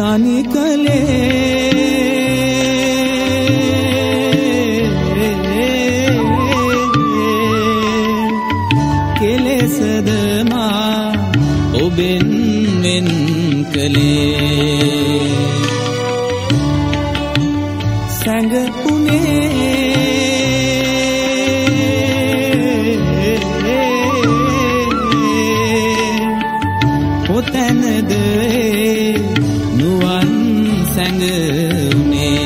තනි කළේ කෙලෙසදමා ඔබෙන් වෙන් කළේ කොතැනද නුවන් සැඟුනේ.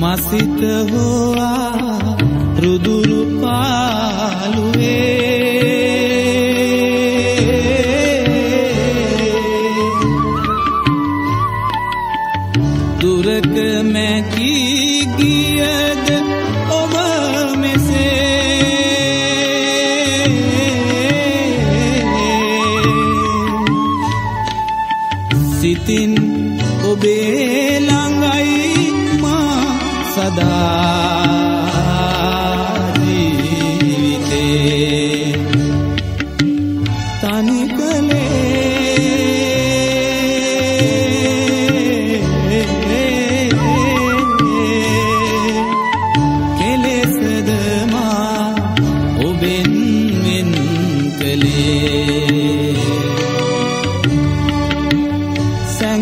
මසිත හෝවා රුදුරු පාලුවේ දුරක මැකී ගියද ඔබ මෙසේ සිතින් ඔබේලා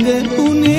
的姑娘。